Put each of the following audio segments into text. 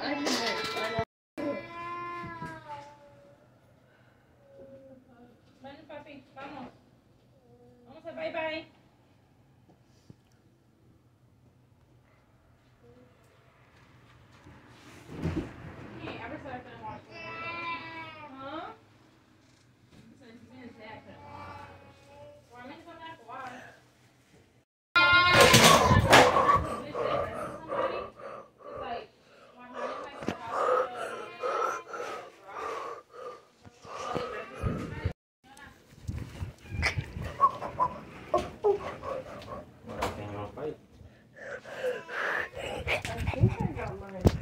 Bueno, papi, vamos. Vamos bye bye.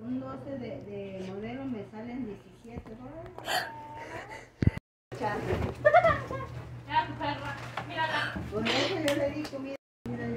un 12 de, modelo me salen 17 eso yo le di comida. Mira, yo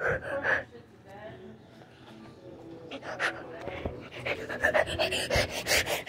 Ha ha ha ha ha!